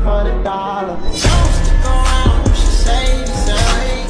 hundred dollars.